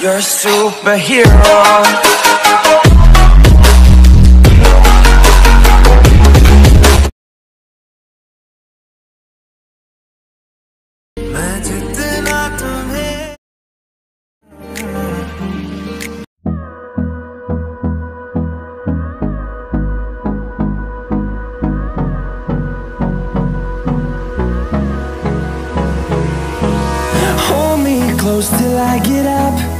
You're a superhero. close till I get up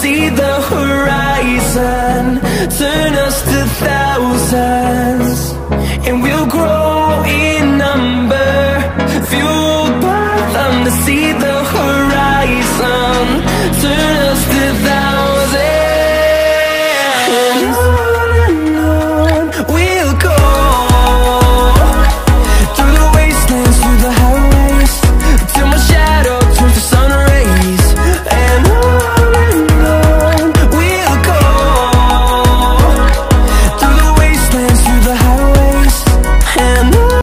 see the horizon, turn us to thousands. And we'll grow in number, fueled